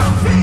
Sophie.